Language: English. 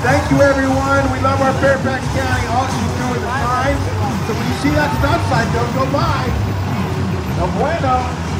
Thank you, everyone. We love our Fairfax County. All she's doing the signs. So when you see that stop sign, don't go by. No bueno.